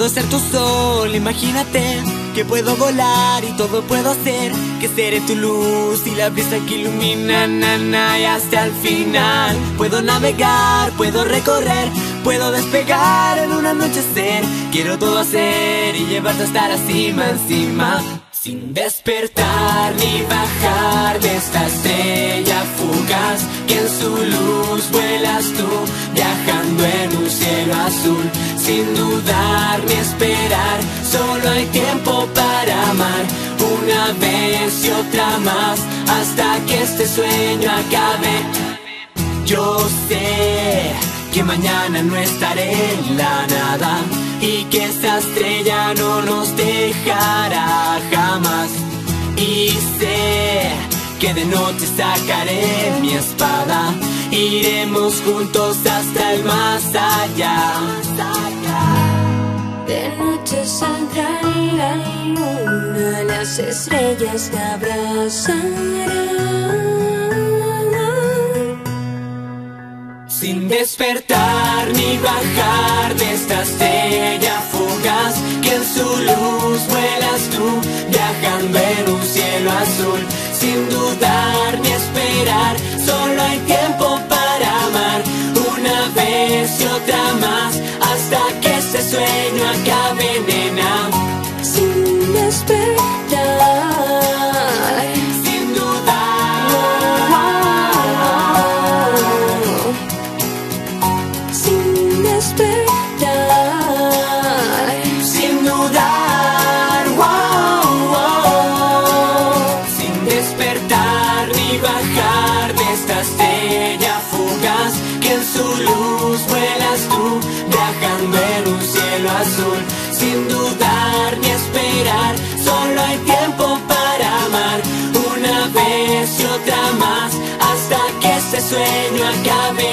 Puedo ser tu sol, imagínate que puedo volar y todo puedo hacer. Que seré tu luz y la brisa que ilumina, na, y hasta el final. Puedo navegar, puedo recorrer, puedo despegar en un anochecer. Quiero todo hacer y llevarte hasta la cima encima. Sin despertar ni bajar de esta estrella fugaz Que en su luz vuelas tú Viajando en un cielo azul. Sin dudar ni esperar Solo hay tiempo para amar. Una vez y otra más Hasta que este sueño acabe. Yo sé que mañana no estaré en la nada y que esa estrella no nos dejará que de noche sacaré mi espada, iremos juntos hasta el más allá. De noche saldrá la luna, las estrellas te abrazarán. Sin despertar ni bajar de esta estrella Sin dudar ni esperar Solo hay tiempo para amar Una vez y otra más Hasta que ese sueño acabe, nena. Sin despertar sin dudar ni esperar, solo hay tiempo para amar, una vez y otra más, hasta que ese sueño acabe.